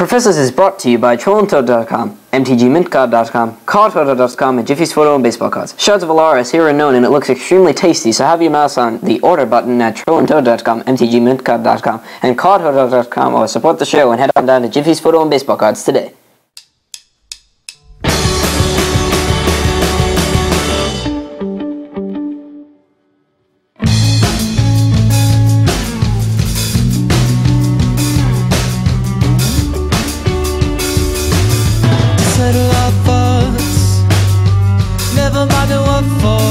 Professors is brought to you by TrollandToad.com, MTGMintCard.com, CardHoarder.com, and Jiffy's Photo and Baseball Cards. Shards of Alara is here and known, and it looks extremely tasty, so have your mouse on the order button at TrollandToad.com, MTGMintCard.com, and CardHoarder.com, or support the show and head on down to Jiffy's Photo and Baseball Cards today. Never mind what for.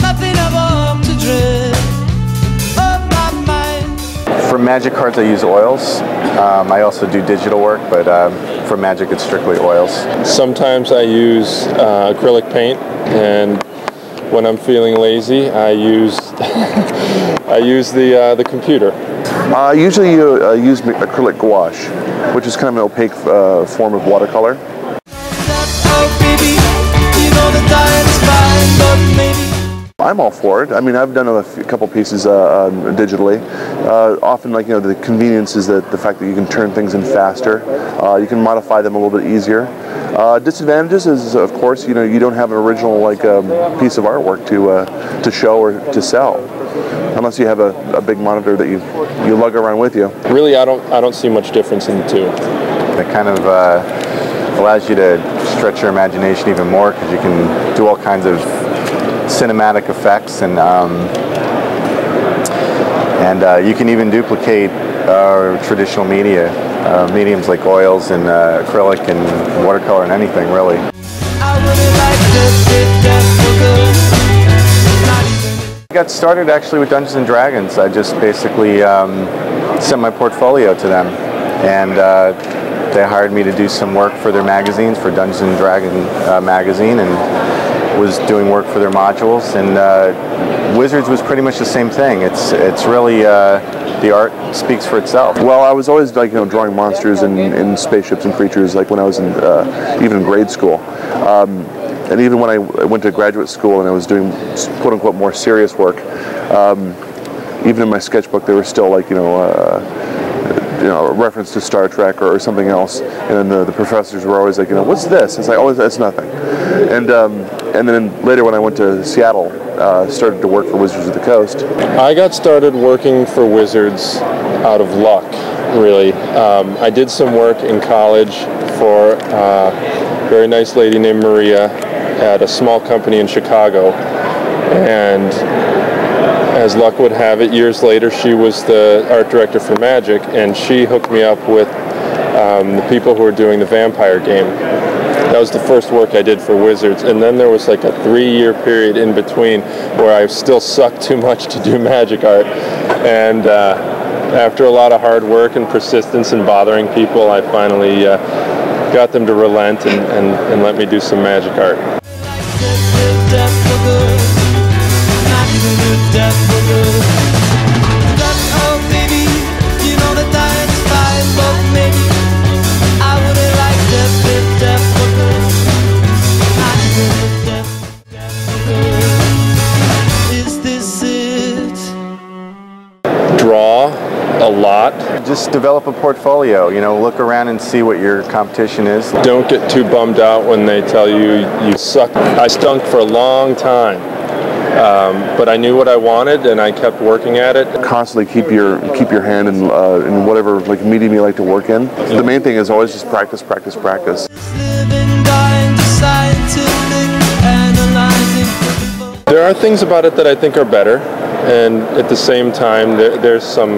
Nothing ever to dread. On my mind. For magic cards, I use oils. Um, I also do digital work, but um, for magic, it's strictly oils. Sometimes I use uh, acrylic paint, and when I'm feeling lazy, I use I use the uh, the computer. Uh, usually you uh, use acrylic gouache, which is kind of an opaque uh, form of watercolor. I'm all for it. I mean, I've done a f- couple pieces uh, um, digitally. Uh, often, like you know, the convenience is that the fact that you can turn things in faster. Uh, you can modify them a little bit easier. Uh, disadvantages is, of course, you know, you don't have an original like um, piece of artwork to uh, to show or to sell, unless you have a, a big monitor that you you lug around with you. Really, I don't I don't see much difference in the two. It kind of uh, allows you to stretch your imagination even more because you can do all kinds of cinematic effects and um, and uh, you can even duplicate uh, traditional media, uh, mediums like oils and uh, acrylic and watercolor and anything really. I got started actually with Dungeons and Dragons. I just basically um, sent my portfolio to them, and uh, they hired me to do some work for their magazines, for Dungeons and Dragons uh, magazine, and was doing work for their modules. And uh, Wizards was pretty much the same thing. It's it's really uh, the art speaks for itself. Well, I was always like you know drawing monsters and, and spaceships and creatures like when I was in uh, even grade school, um, and even when I went to graduate school and I was doing quote unquote more serious work. Um, even in my sketchbook, there were still like you know. Uh, you know, a reference to Star Trek or, or something else, and the, the professors were always like, you know, what's this? It's like, oh, that's nothing. And um, and then later when I went to Seattle, uh, started to work for Wizards of the Coast. I got started working for Wizards out of luck, really. Um, I did some work in college for uh, a very nice lady named Maria at a small company in Chicago. And as luck would have it, years later, she was the art director for Magic, and she hooked me up with um, the people who were doing the vampire game. That was the first work I did for Wizards, and then there was like a three-year period in between where I still sucked too much to do magic art, and uh, after a lot of hard work and persistence and bothering people, I finally uh, got them to relent and, and, and let me do some magic art. A lot. Just develop a portfolio. You know, look around and see what your competition is. Don't get too bummed out when they tell you you suck. I stunk for a long time, um, but I knew what I wanted and I kept working at it. constantly keep your keep your hand in uh, in whatever like medium you like to work in. The main thing is always just practice, practice, practice. Living, dying to scientific, analyzing, looking for. There are things about it that I think are better, and at the same time, there, there's some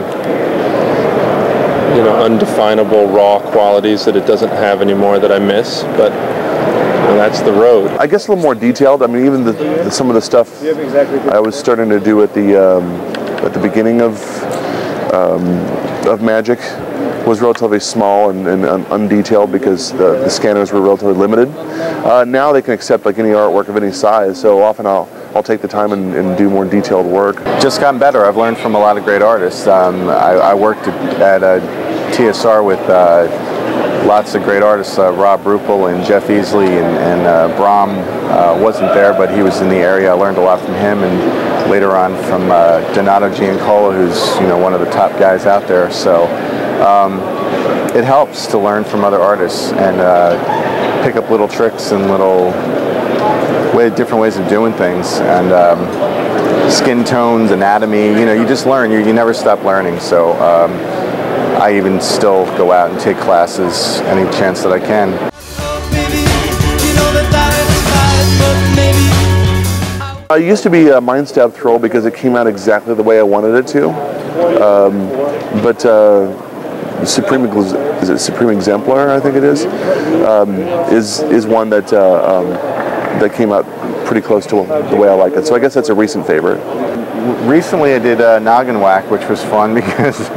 you know undefinable raw qualities that it doesn't have anymore that I miss. But you know, that's the road. I guess a little more detailed. I mean, even the, the some of the stuff I was starting to do at the um, at the beginning of um, of Magic was relatively small and, and un- undetailed because the, the scanners were relatively limited. Uh, now they can accept like any artwork of any size. So often I'll I'll take the time and, and do more detailed work. just gotten better. I've learned from a lot of great artists. Um, I, I worked at, at uh, TSR with uh, lots of great artists, uh, Robh Ruppel and Jeff Easley, and, and uh, Brom uh, wasn't there, but he was in the area. I learned a lot from him, and later on from uh, Donato Giancola, who's you know one of the top guys out there. So. Um, it helps to learn from other artists and uh, pick up little tricks and little way, different ways of doing things and um, skin tones, anatomy. You know, you just learn. You, you never stop learning. So um, I even still go out and take classes any chance that I can. I used to be a Mindstab Thrull because it came out exactly the way I wanted it to. Um, but uh, Supreme is it Supreme Exemplar? I think it is. Um, is is one that uh, um, that came out pretty close to the way I like it. So I guess that's a recent favorite. Recently, I did uh, noggin whack, which was fun because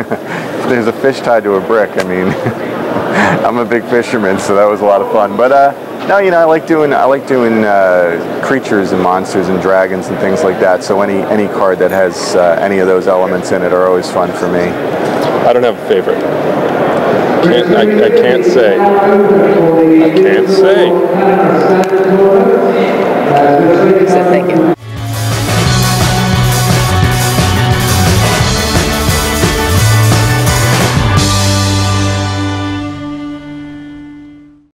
there's a fish tied to a brick. I mean, I'm a big fisherman, so that was a lot of fun. But uh, no, you know, I like doing I like doing uh, creatures and monsters and dragons and things like that. So any any card that has uh, any of those elements in it are always fun for me. I don't have a favorite. Can't, I, I can't say. I can't say.